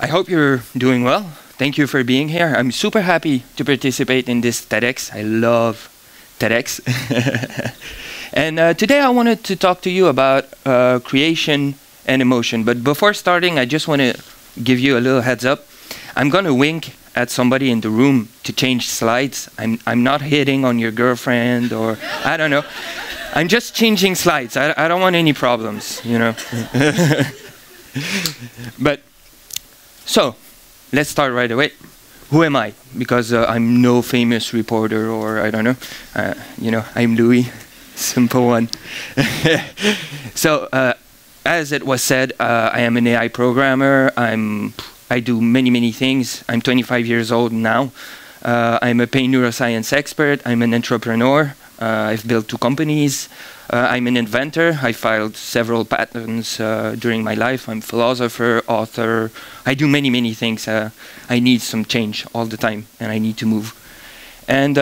I hope you're doing well. Thank you for being here. I'm super happy to participate in this TEDx. I love TEDx. and uh, today I wanted to talk to you about uh, creation and emotion. But before starting, I just want to give you a little heads up. I'm going to wink at somebody in the room to change slides. I'm, I'm not hitting on your girlfriend or I don't know. I'm just changing slides. I, I don't want any problems, you know. but so let's start right away. Who am I? Because uh, I'm no famous reporter or I don't know. Uh, you know, I'm Louis. Simple one. so uh, as it was said, uh, I am an AI programmer. I'm I do many many things. I'm 25 years old now. Uh, I'm a pain neuroscience expert. I'm an entrepreneur. Uh, I've built two companies. Uh, I'm an inventor. I filed several patents uh, during my life. I'm a philosopher, author. I do many, many things. I need some change all the time, and I need to move. And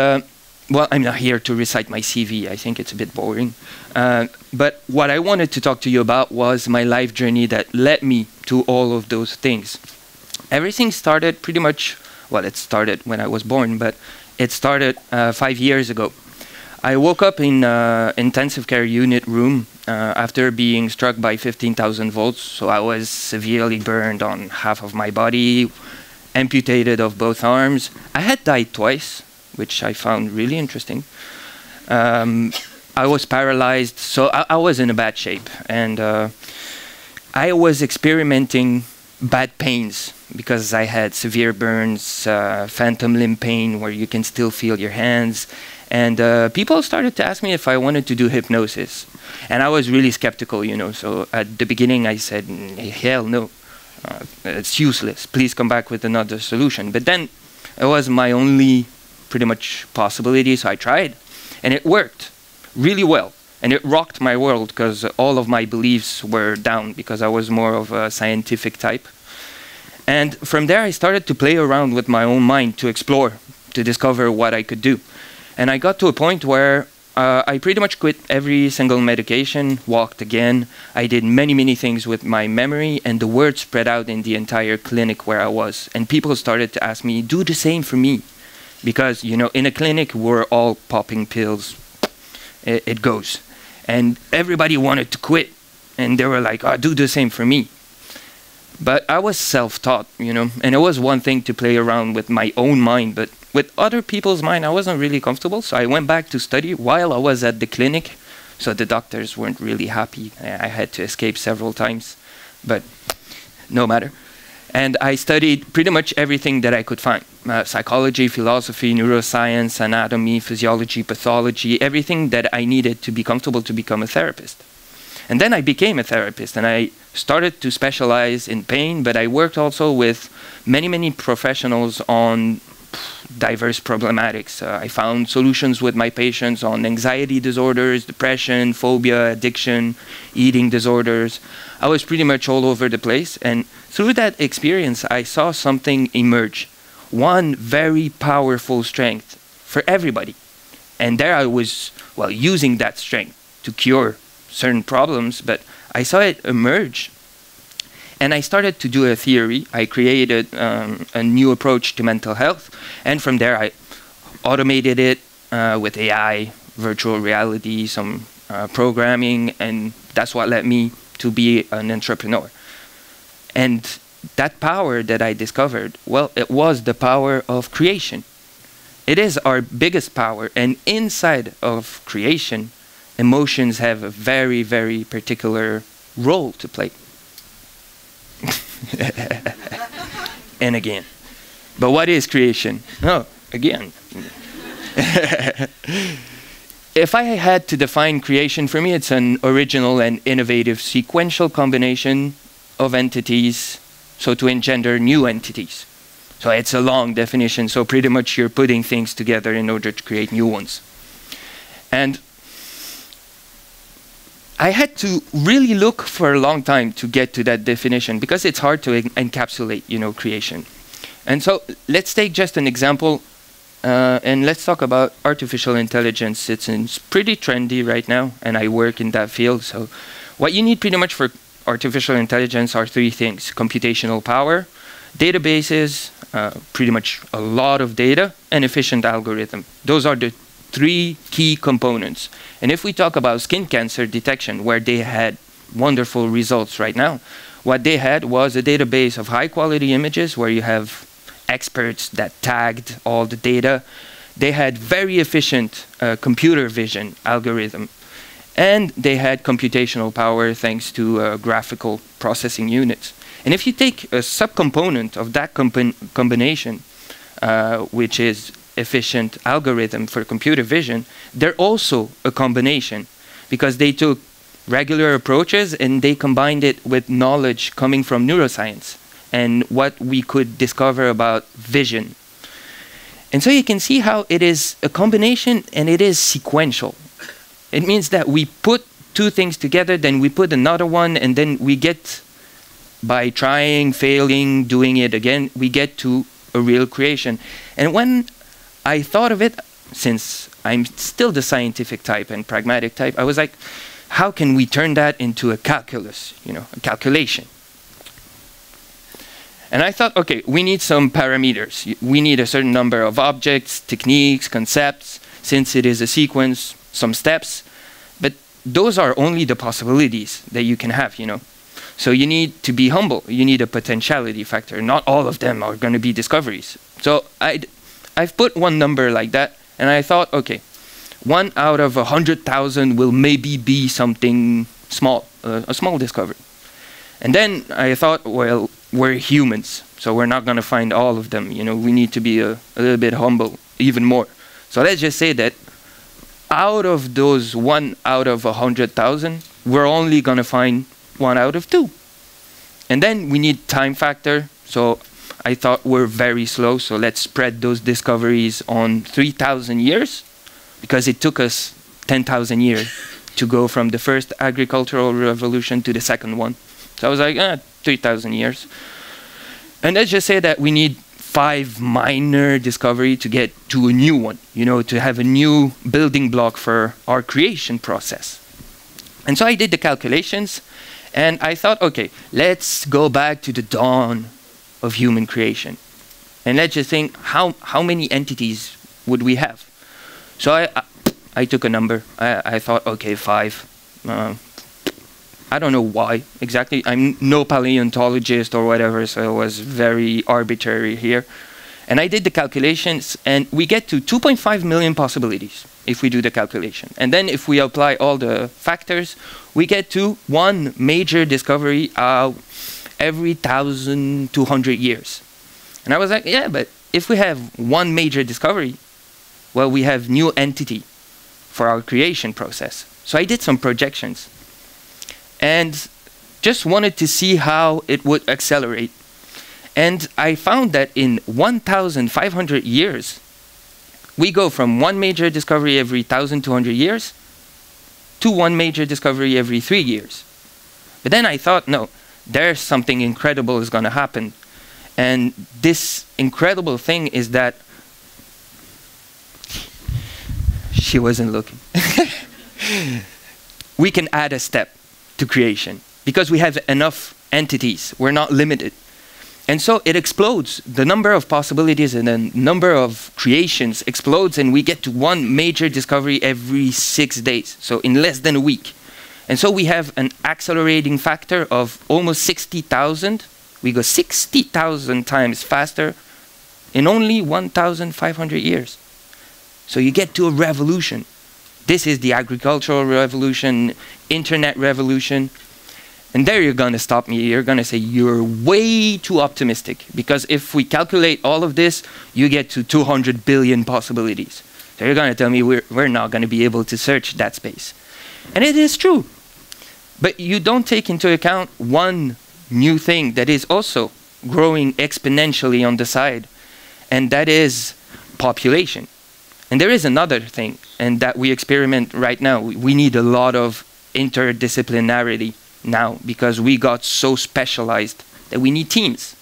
well, I'm not here to recite my CV. I think it's a bit boring. Uh, but what I wanted to talk to you about was my life journey that led me to all of those things. Everything started pretty much, well, it started when I was born, but it started uh, five years ago. I woke up in uh, intensive care unit room uh, after being struck by 15,000 volts. So I was severely burned on half of my body, amputated of both arms. I had died twice, which I found really interesting. Um, I was paralyzed, so I, I, was in a bad shape, and uh, I was experimenting bad pains because I had severe burns, uh, phantom limb pain where you can still feel your hands, and uh, people started to ask me if I wanted to do hypnosis. And I was really skeptical, you know. So at the beginning, I said, hell no, uh, it's useless. Please come back with another solution. But then it was my only pretty much possibility, so I tried. And it worked really well. And it rocked my world because all of my beliefs were down because I was more of a scientific type. And from there, I started to play around with my own mind to explore, to discover what I could do. And I got to a point where uh, I pretty much quit every single medication, walked again. I did many, many things with my memory, and the word spread out in the entire clinic where I was. And people started to ask me, do the same for me. Because, you know, in a clinic, we're all popping pills. It, it goes. And everybody wanted to quit. And they were like, oh, do the same for me. But I was self taught, you know, and it was one thing to play around with my own mind, but with other people's mind, I wasn't really comfortable. So I went back to study while I was at the clinic. So the doctors weren't really happy. I had to escape several times, but no matter. And I studied pretty much everything that I could find uh, psychology, philosophy, neuroscience, anatomy, physiology, pathology, everything that I needed to be comfortable to become a therapist. And then I became a therapist and I started to specialize in pain, but I worked also with many, many professionals on diverse problematics. Uh, I found solutions with my patients on anxiety disorders, depression, phobia, addiction, eating disorders. I was pretty much all over the place. And through that experience, I saw something emerge one very powerful strength for everybody. And there I was, well, using that strength to cure certain problems, but I saw it emerge and I started to do a theory. I created um, a new approach to mental health. And from there, I automated it uh, with AI, virtual reality, some uh, programming. And that's what led me to be an entrepreneur. And that power that I discovered, well, it was the power of creation. It is our biggest power. And inside of creation, emotions have a very, very particular role to play. and again. But what is creation? Oh, again. if I had to define creation, for me it's an original and innovative sequential combination of entities, so to engender new entities. So it's a long definition, so pretty much you're putting things together in order to create new ones. And I had to really look for a long time to get to that definition because it's hard to en encapsulate, you know, creation. And so let's take just an example uh, and let's talk about artificial intelligence. It's, it's pretty trendy right now, and I work in that field. So what you need pretty much for artificial intelligence are three things: computational power, databases, uh, pretty much a lot of data, and efficient algorithm. Those are the three key components. And if we talk about skin cancer detection, where they had wonderful results right now, what they had was a database of high quality images where you have experts that tagged all the data. They had very efficient uh, computer vision algorithm. And they had computational power thanks to uh, graphical processing units. And if you take a subcomponent of that combination, uh, which is efficient algorithm for computer vision, they're also a combination because they took regular approaches and they combined it with knowledge coming from neuroscience and what we could discover about vision. And so you can see how it is a combination and it is sequential. It means that we put two things together, then we put another one, and then we get, by trying, failing, doing it again, we get to a real creation. And when I thought of it, since I'm still the scientific type and pragmatic type, I was like, how can we turn that into a calculus, you know, a calculation? And I thought, okay, we need some parameters. We need a certain number of objects, techniques, concepts, since it is a sequence, some steps. But those are only the possibilities that you can have, you know. So you need to be humble. You need a potentiality factor. Not all of them are going to be discoveries. So i I've put one number like that, and I thought, okay, one out of a hundred thousand will maybe be something small, uh, a small discovery. And then I thought, well, we're humans, so we're not going to find all of them. You know, we need to be a, a little bit humble, even more. So let's just say that out of those one out of a hundred thousand, we're only going to find one out of two. And then we need time factor. So I thought we're very slow, so let's spread those discoveries on 3,000 years, because it took us 10,000 years to go from the first agricultural revolution to the second one. So I was like, ah, 3,000 years. And let's just say that we need five minor discovery to get to a new one, you know, to have a new building block for our creation process. And so I did the calculations and I thought, okay, let's go back to the dawn of human creation. And let's just think how, how many entities would we have? So I, I, I took a number. I, I thought, okay, five. Uh, I don't know why exactly. I'm no paleontologist or whatever, so it was very arbitrary here. And I did the calculations, and we get to 2.5 million possibilities if we do the calculation. And then if we apply all the factors, we get to one major discovery uh, every 1,200 years. And I was like, yeah, but if we have one major discovery, well, we have new entity for our creation process. So I did some projections and just wanted to see how it would accelerate. And I found that in 1,500 years, we go from one major discovery every 1,200 years to one major discovery every three years. But then I thought, no, there's something incredible is going to happen. And this incredible thing is that she wasn't looking. we can add a step to creation because we have enough entities. We're not limited. And so it explodes. The number of possibilities and the number of creations explodes, and we get to one major discovery every six days, so in less than a week. And so we have an accelerating factor of almost 60,000. We go 60,000 times faster in only 1,500 years. So you get to a revolution. This is the agricultural revolution, internet revolution. And there you're going to stop me. You're going to say you're way too optimistic because if we calculate all of this, you get to 200 billion possibilities. So you're going to tell me we're, we're not going to be able to search that space. And it is true. But you don't take into account one new thing that is also growing exponentially on the side, and that is population. And there is another thing, and that we experiment right now. We need a lot of interdisciplinarity now because we got so specialized that we need teams.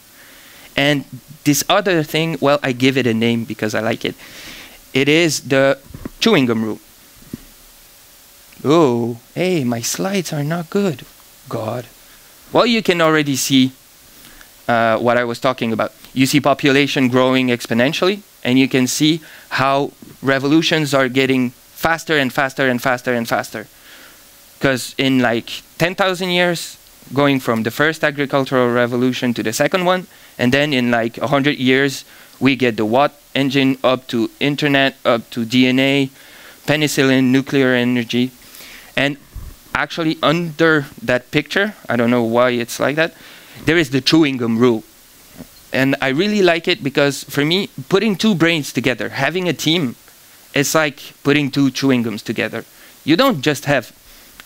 And this other thing, well, I give it a name because I like it. It is the chewing gum rule. Oh, hey, my slides are not good. God. Well, you can already see uh, what I was talking about. You see population growing exponentially, and you can see how revolutions are getting faster and faster and faster and faster. Because in like 10,000 years, going from the first agricultural revolution to the second one, and then in like 100 years, we get the Watt engine up to internet, up to DNA, penicillin, nuclear energy. And actually under that picture, I don't know why it's like that, there is the chewing gum rule. And I really like it because for me, putting two brains together, having a team, it's like putting two chewing gums together. You don't just have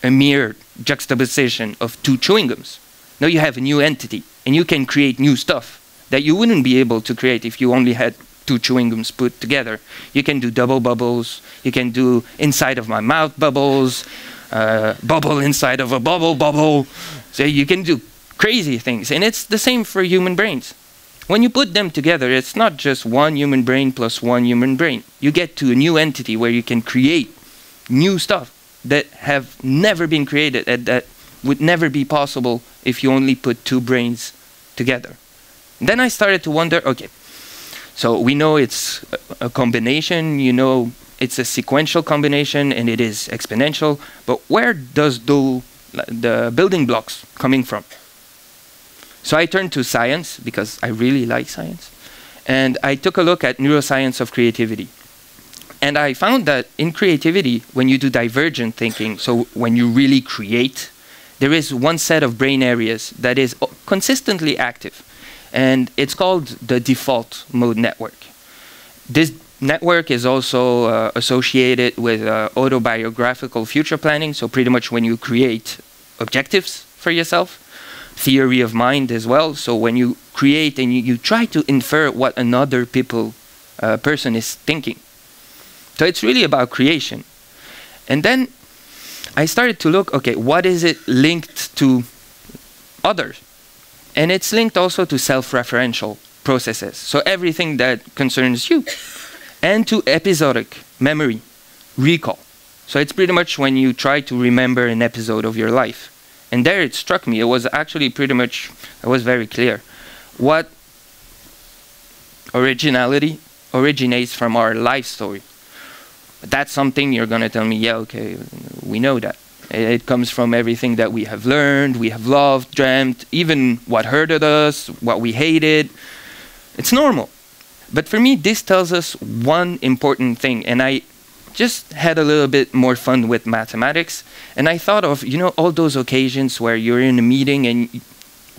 a mere juxtaposition of two chewing gums. No, you have a new entity, and you can create new stuff that you wouldn't be able to create if you only had two chewing gums put together. You can do double bubbles, you can do inside of my mouth bubbles, bubble inside of a bubble bubble. So you can do crazy things. And it's the same for human brains. When you put them together, it's not just one human brain plus one human brain. You get to a new entity where you can create new stuff that have never been created and that would never be possible if you only put two brains together. Then I started to wonder okay, so we know it's a combination, you know, it's a sequential combination and it is exponential, but where does the, the building blocks coming from? So I turned to science because I really like science. And I took a look at neuroscience of creativity. And I found that in creativity, when you do divergent thinking, so when you really create, there is one set of brain areas that is consistently active. And it's called the default mode network. This network is also uh, associated with uh, autobiographical future planning. So pretty much when you create objectives for yourself, theory of mind as well. So when you create and you, you try to infer what another people uh, person is thinking. So it's really about creation. And then I started to look, okay, what is it linked to others? And it's linked also to self-referential processes. So everything that concerns you. And to episodic memory, recall. So it's pretty much when you try to remember an episode of your life. And there it struck me, it was actually pretty much, it was very clear. What originality originates from our life story. That's something you're going to tell me, yeah, okay, we know that. It comes from everything that we have learned, we have loved, dreamt, even what hurted us, what we hated. It's normal. But for me, this tells us one important thing, and I just had a little bit more fun with mathematics. And I thought of, you know, all those occasions where you're in a meeting and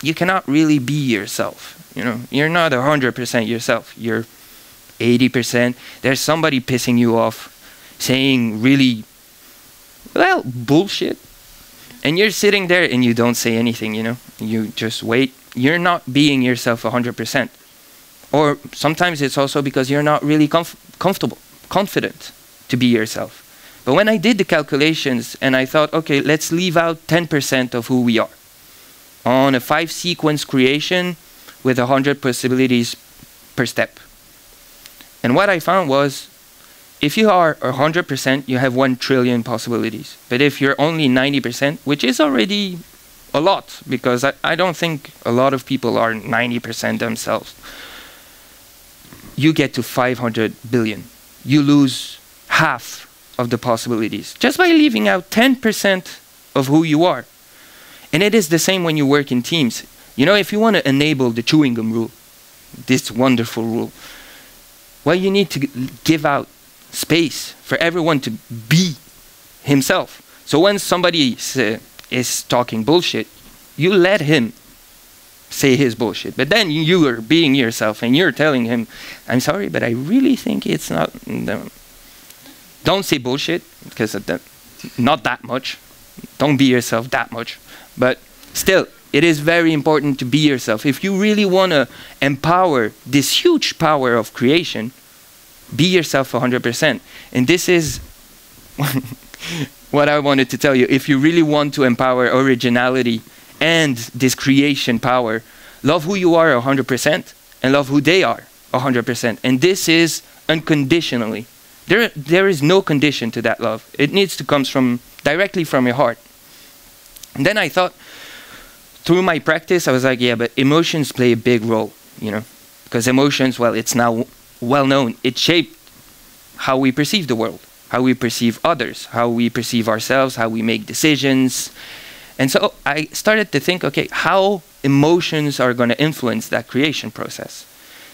you cannot really be yourself. You know, you're not 100% yourself. You're 80%. There's somebody pissing you off, saying really, well, bullshit. And you're sitting there and you don't say anything, you know. You just wait. You're not being yourself 100%. Or sometimes it's also because you're not really comf comfortable, confident to be yourself. But when I did the calculations and I thought, okay, let's leave out 10% of who we are on a five sequence creation with 100 possibilities per step. And what I found was if you are 100%, you have 1 trillion possibilities. But if you're only 90%, which is already a lot, because I, I don't think a lot of people are 90% themselves, you get to 500 billion. You lose half of the possibilities just by leaving out 10% of who you are. And it is the same when you work in teams. You know, if you want to enable the chewing gum rule, this wonderful rule, well, you need to give out space for everyone to be himself. So when somebody uh, is talking bullshit, you let him say his bullshit. But then you are being yourself and you're telling him, I'm sorry, but I really think it's not. No, don't say bullshit because not that much. Don't be yourself that much. But still, it is very important to be yourself. If you really want to empower this huge power of creation, be yourself 100%. And this is what I wanted to tell you. If you really want to empower originality and this creation power, love who you are 100% and love who they are 100%. And this is unconditionally. There, there is no condition to that love. It needs to come from directly from your heart. And then I thought, through my practice, I was like, yeah, but emotions play a big role, you know, because emotions, well, it's now well known. It shaped how we perceive the world, how we perceive others, how we perceive ourselves, how we make decisions. And so I started to think, okay, how emotions are going to influence that creation process.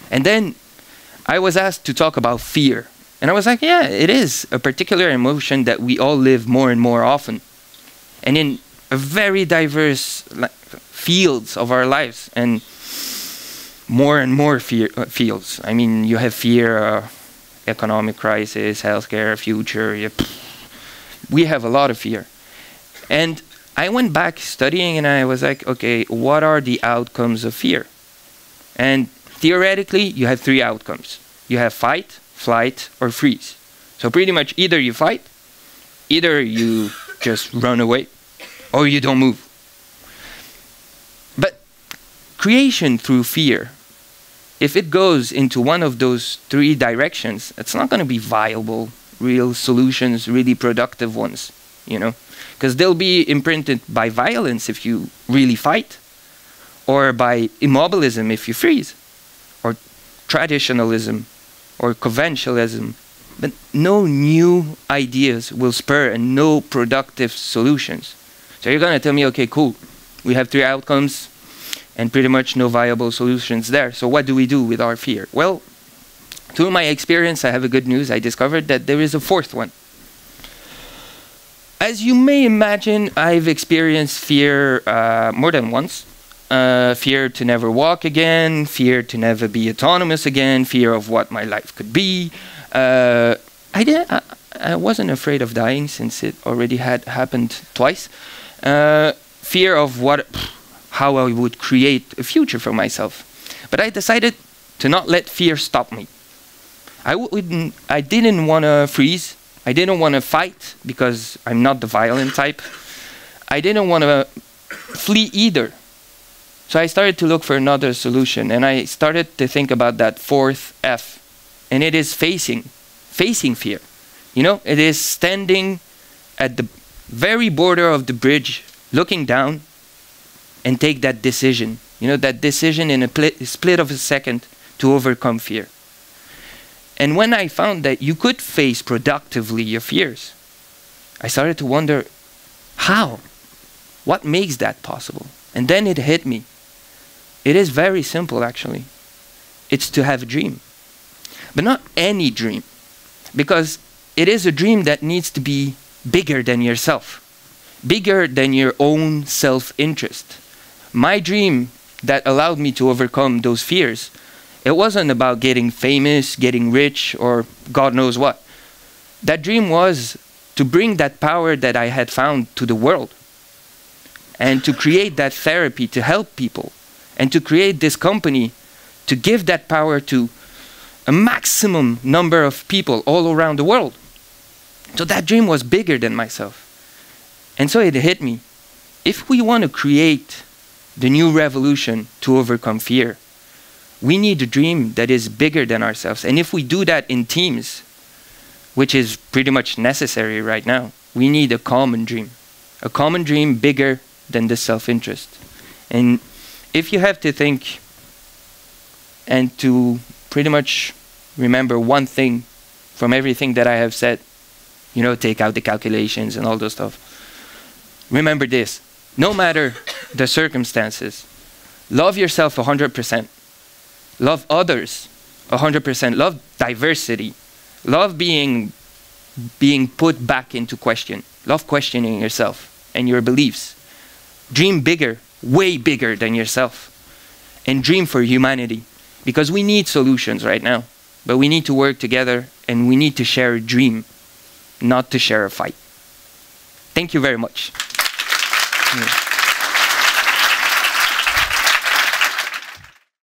And then I was asked to talk about fear. And I was like, yeah, it is a particular emotion that we all live more and more often. And in a very diverse fields of our lives and more and more fear, uh, fields. I mean, you have fear, uh, economic crisis, healthcare, future. We have a lot of fear. And I went back studying and I was like, okay, what are the outcomes of fear? And theoretically, you have three outcomes you have fight, flight, or freeze. So pretty much either you fight, either you just run away, or you don't move. But creation through fear, if it goes into one of those three directions, it's not going to be viable, real solutions, really productive ones, you know? Because they'll be imprinted by violence if you really fight, or by immobilism if you freeze, or traditionalism, or conventionalism. But no new ideas will spur and no productive solutions. So you're going to tell me, okay, cool, we have three outcomes and pretty much no viable solutions there. So what do we do with our fear? Well, through my experience, I have a good news. I discovered that there is a fourth one. As you may imagine, I've experienced fear uh, more than once. Uh, fear to never walk again, fear to never be autonomous again, fear of what my life could be. Uh, I didn't. I, I wasn't afraid of dying since it already had happened twice uh, fear of what, how I would create a future for myself. But I decided to not let fear stop me. I wouldn't. I didn't want to freeze. I didn't want to fight because I'm not the violent type. I didn't want to flee either. So I started to look for another solution, and I started to think about that fourth F, and it is facing, facing fear. You know, it is standing at the very border of the bridge, looking down, and take that decision. You know, that decision in a split of a second to overcome fear. And when I found that you could face productively your fears, I started to wonder how? What makes that possible? And then it hit me. It is very simple, actually. It's to have a dream. But not any dream. Because it is a dream that needs to be bigger than yourself, bigger than your own self interest. My dream that allowed me to overcome those fears, it wasn't about getting famous, getting rich, or God knows what. That dream was to bring that power that I had found to the world and to create that therapy to help people and to create this company to give that power to a maximum number of people all around the world. So that dream was bigger than myself. And so it hit me. If we want to create the new revolution to overcome fear, we need a dream that is bigger than ourselves. And if we do that in teams, which is pretty much necessary right now, we need a common dream. A common dream bigger than the self interest. And if you have to think and to pretty much remember one thing from everything that I have said, you know, take out the calculations and all those stuff. Remember this no matter the circumstances, love yourself 100%. Love others 100%. Love diversity. Love being being put back into question. Love questioning yourself and your beliefs. Dream bigger, way bigger than yourself. And dream for humanity. Because we need solutions right now. But we need to work together and we need to share a dream not to share a fight. Thank you very much. Yeah.